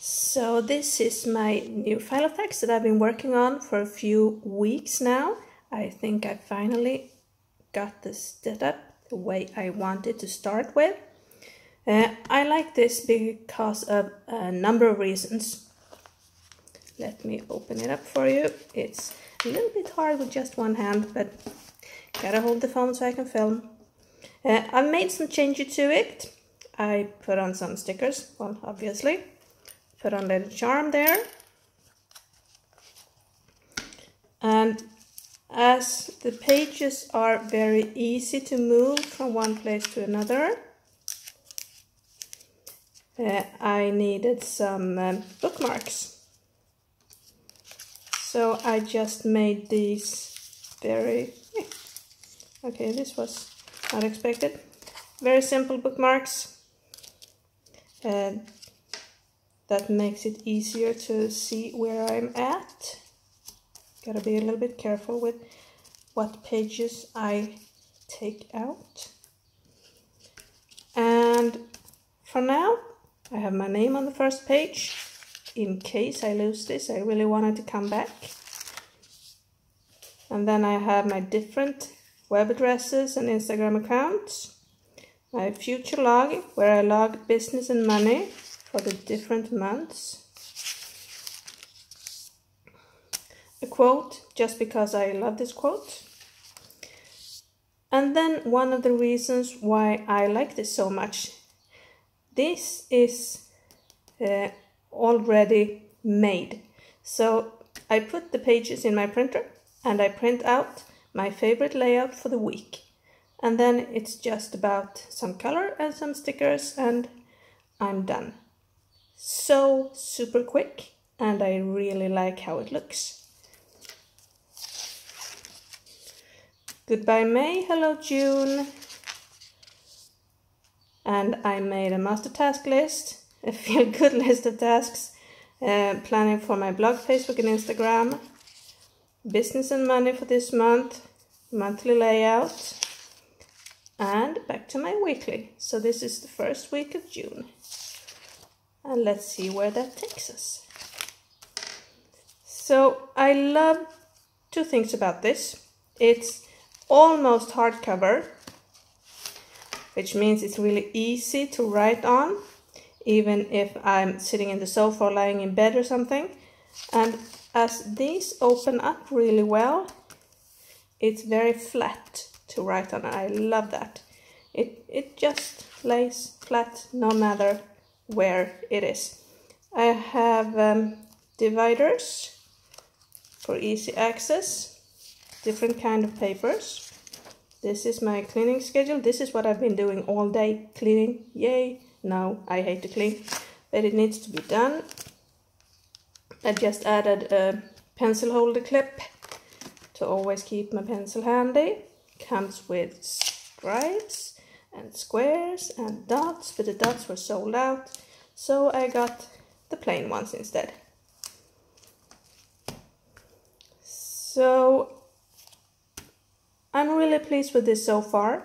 So this is my new Filofax that I've been working on for a few weeks now. I think I finally got this set up the way I wanted to start with. Uh, I like this because of a number of reasons. Let me open it up for you. It's a little bit hard with just one hand, but gotta hold the phone so I can film. Uh, I've made some changes to it. I put on some stickers, well, obviously put on little charm there. And as the pages are very easy to move from one place to another, uh, I needed some um, bookmarks. So I just made these very, okay, this was not expected. Very simple bookmarks. Uh, that makes it easier to see where I'm at. Gotta be a little bit careful with what pages I take out. And for now, I have my name on the first page. In case I lose this, I really wanted to come back. And then I have my different web addresses and Instagram accounts. My future log, where I log business and money for the different months. A quote, just because I love this quote. And then one of the reasons why I like this so much. This is uh, already made. So I put the pages in my printer and I print out my favorite layout for the week. And then it's just about some color and some stickers and I'm done so super quick and I really like how it looks. Goodbye May, hello June. And I made a master task list, a feel good list of tasks, uh, planning for my blog, Facebook and Instagram, business and money for this month, monthly layout, and back to my weekly. So this is the first week of June and let's see where that takes us. So I love two things about this. It's almost hardcover, which means it's really easy to write on, even if I'm sitting in the sofa or lying in bed or something. And as these open up really well, it's very flat to write on. I love that. It, it just lays flat no matter where it is. I have um, dividers for easy access, different kind of papers. This is my cleaning schedule. This is what I've been doing all day, cleaning. Yay! No, I hate to clean, but it needs to be done. I just added a pencil holder clip to always keep my pencil handy. Comes with stripes and squares and dots, but the dots were sold out, so I got the plain ones instead. So I'm really pleased with this so far,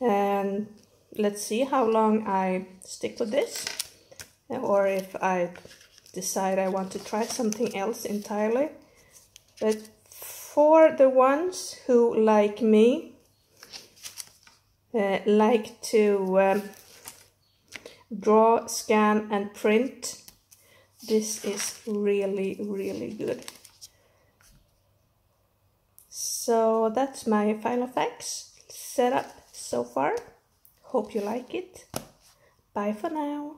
and let's see how long I stick with this, or if I decide I want to try something else entirely. But for the ones who, like me, uh, like to um, draw, scan and print. This is really, really good. So that's my Filofax setup so far. Hope you like it. Bye for now.